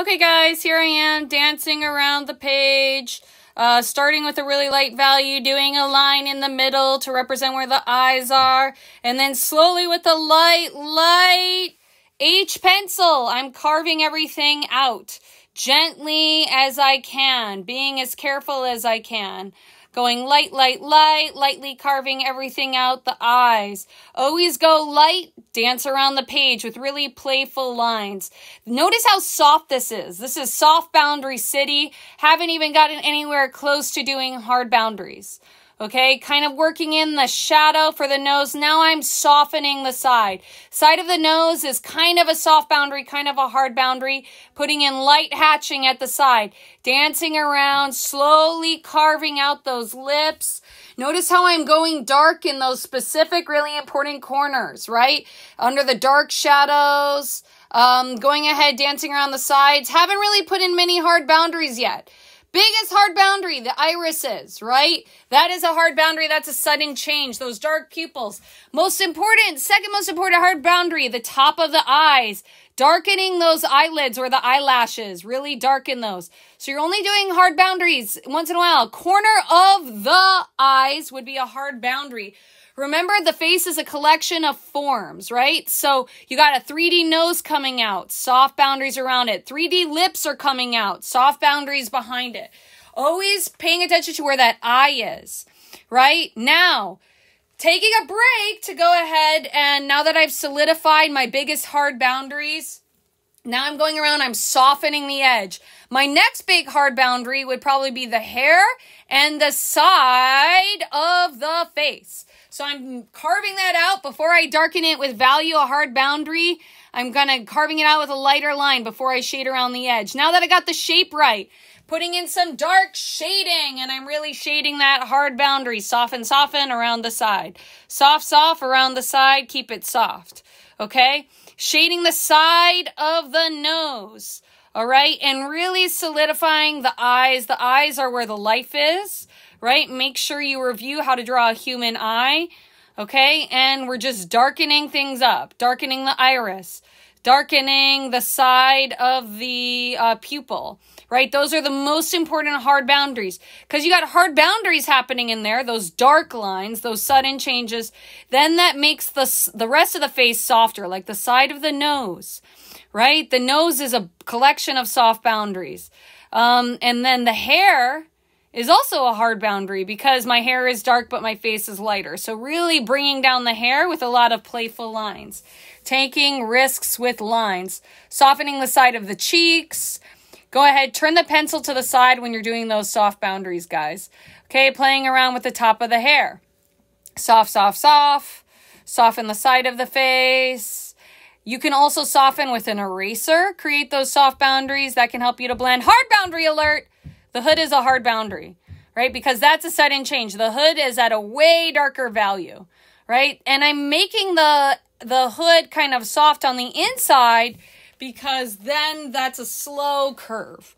Okay, guys, here I am dancing around the page. Uh, starting with a really light value, doing a line in the middle to represent where the eyes are, and then slowly with a light, light H pencil, I'm carving everything out gently as I can, being as careful as I can going light, light, light, lightly carving everything out the eyes. Always go light, dance around the page with really playful lines. Notice how soft this is. This is soft boundary city. Haven't even gotten anywhere close to doing hard boundaries. Okay, kind of working in the shadow for the nose. Now I'm softening the side. Side of the nose is kind of a soft boundary, kind of a hard boundary. Putting in light hatching at the side. Dancing around, slowly carving out those lips. Notice how I'm going dark in those specific, really important corners, right? Under the dark shadows. Um, going ahead, dancing around the sides. Haven't really put in many hard boundaries yet. Biggest hard boundary, the irises, right? That is a hard boundary. That's a sudden change. Those dark pupils. Most important, second most important hard boundary, the top of the eyes. Darkening those eyelids or the eyelashes. Really darken those. So you're only doing hard boundaries once in a while. Corner of the eyes would be a hard boundary. Remember, the face is a collection of forms, right? So you got a 3D nose coming out, soft boundaries around it. 3D lips are coming out, soft boundaries behind it. Always paying attention to where that eye is, right? Now, taking a break to go ahead and now that I've solidified my biggest hard boundaries, now I'm going around, I'm softening the edge. My next big hard boundary would probably be the hair and the side of the face. So I'm carving that out before I darken it with value, a hard boundary. I'm gonna carving it out with a lighter line before I shade around the edge. Now that I got the shape right, putting in some dark shading and I'm really shading that hard boundary. Soften, soften around the side. Soft, soft around the side. Keep it soft. Okay? Shading the side of the nose. All right? And really solidifying the eyes. The eyes are where the life is right? Make sure you review how to draw a human eye, okay? And we're just darkening things up, darkening the iris, darkening the side of the uh, pupil, right? Those are the most important hard boundaries because you got hard boundaries happening in there, those dark lines, those sudden changes. Then that makes the, the rest of the face softer, like the side of the nose, right? The nose is a collection of soft boundaries. Um, and then the hair, is also a hard boundary because my hair is dark but my face is lighter. So, really bringing down the hair with a lot of playful lines, taking risks with lines, softening the side of the cheeks. Go ahead, turn the pencil to the side when you're doing those soft boundaries, guys. Okay, playing around with the top of the hair. Soft, soft, soft. Soften the side of the face. You can also soften with an eraser, create those soft boundaries that can help you to blend. Hard boundary alert! The hood is a hard boundary, right? Because that's a sudden change. The hood is at a way darker value, right? And I'm making the the hood kind of soft on the inside because then that's a slow curve.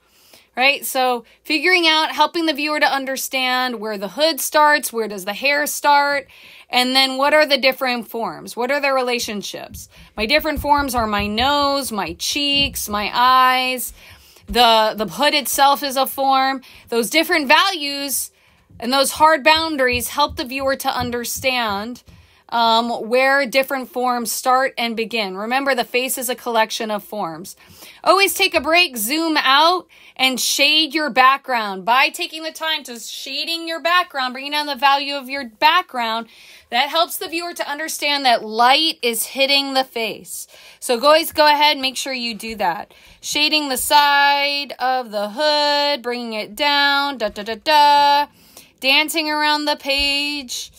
Right? So, figuring out helping the viewer to understand where the hood starts, where does the hair start, and then what are the different forms? What are their relationships? My different forms are my nose, my cheeks, my eyes, the the hood itself is a form those different values and those hard boundaries help the viewer to understand um, where different forms start and begin. Remember, the face is a collection of forms. Always take a break, zoom out, and shade your background. By taking the time to shading your background, bringing down the value of your background, that helps the viewer to understand that light is hitting the face. So guys, go ahead, make sure you do that. Shading the side of the hood, bringing it down, da da da da, dancing around the page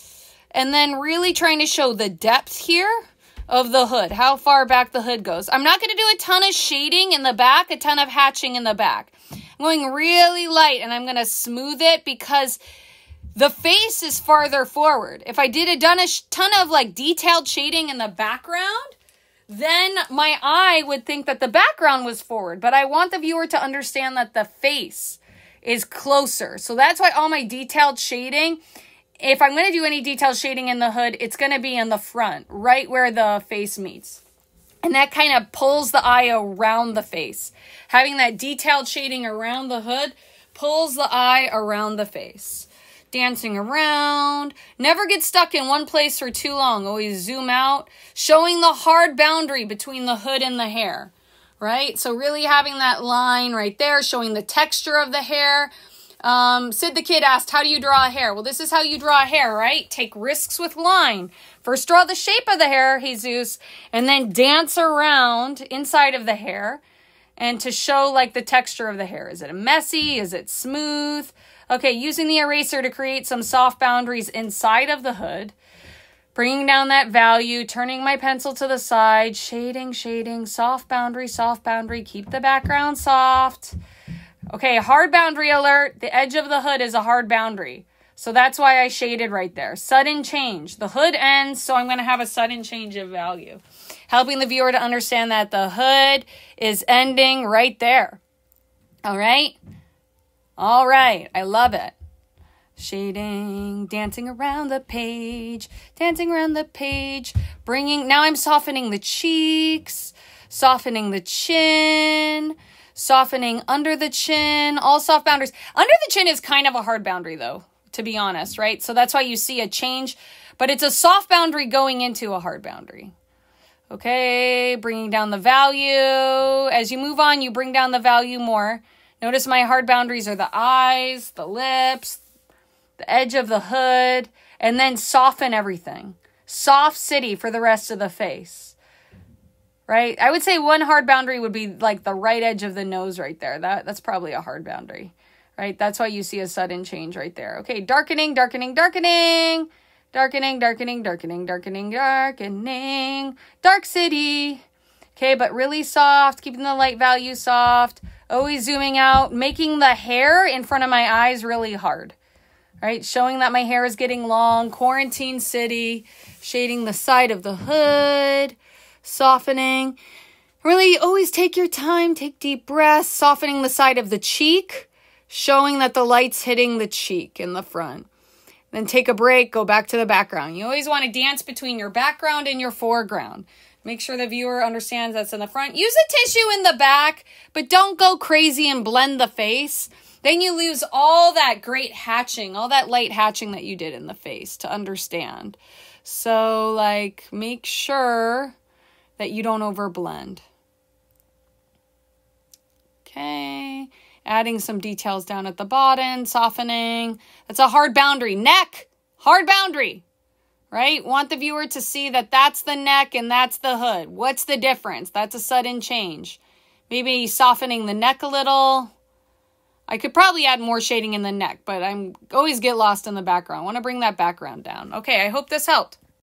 and then really trying to show the depth here of the hood, how far back the hood goes. I'm not going to do a ton of shading in the back, a ton of hatching in the back. I'm going really light and I'm going to smooth it because the face is farther forward. If I did a done a ton of like detailed shading in the background, then my eye would think that the background was forward. But I want the viewer to understand that the face is closer. So that's why all my detailed shading if I'm going to do any detail shading in the hood, it's going to be in the front, right where the face meets. And that kind of pulls the eye around the face. Having that detailed shading around the hood pulls the eye around the face. Dancing around. Never get stuck in one place for too long. Always zoom out, showing the hard boundary between the hood and the hair, right? So, really having that line right there, showing the texture of the hair. Um, Sid the kid asked, How do you draw a hair? Well, this is how you draw a hair, right? Take risks with line. First, draw the shape of the hair, Jesus, and then dance around inside of the hair and to show like the texture of the hair. Is it messy? Is it smooth? Okay, using the eraser to create some soft boundaries inside of the hood. Bringing down that value, turning my pencil to the side, shading, shading, soft boundary, soft boundary, keep the background soft. Okay, hard boundary alert. The edge of the hood is a hard boundary. So that's why I shaded right there. Sudden change. The hood ends, so I'm going to have a sudden change of value. Helping the viewer to understand that the hood is ending right there. All right? All right. I love it. Shading, dancing around the page, dancing around the page, bringing, now I'm softening the cheeks, softening the chin, softening under the chin, all soft boundaries. Under the chin is kind of a hard boundary though to be honest, right? So that's why you see a change, but it's a soft boundary going into a hard boundary. Okay, bringing down the value. As you move on, you bring down the value more. Notice my hard boundaries are the eyes, the lips, the edge of the hood, and then soften everything. Soft city for the rest of the face right? I would say one hard boundary would be like the right edge of the nose right there. That that's probably a hard boundary, right? That's why you see a sudden change right there. Okay, darkening, darkening, darkening. Darkening, darkening, darkening, darkening, darkening. Dark city. Okay, but really soft, keeping the light value soft, always zooming out, making the hair in front of my eyes really hard. Right? Showing that my hair is getting long, quarantine city, shading the side of the hood softening. Really, always take your time, take deep breaths, softening the side of the cheek showing that the light's hitting the cheek in the front. Then take a break, go back to the background. You always want to dance between your background and your foreground. Make sure the viewer understands that's in the front. Use a tissue in the back, but don't go crazy and blend the face. Then you lose all that great hatching, all that light hatching that you did in the face to understand. So, like, make sure that you don't overblend. Okay adding some details down at the bottom, softening. That's a hard boundary. Neck, hard boundary, right? Want the viewer to see that that's the neck and that's the hood. What's the difference? That's a sudden change. Maybe softening the neck a little. I could probably add more shading in the neck, but I'm always get lost in the background. I want to bring that background down. Okay, I hope this helped.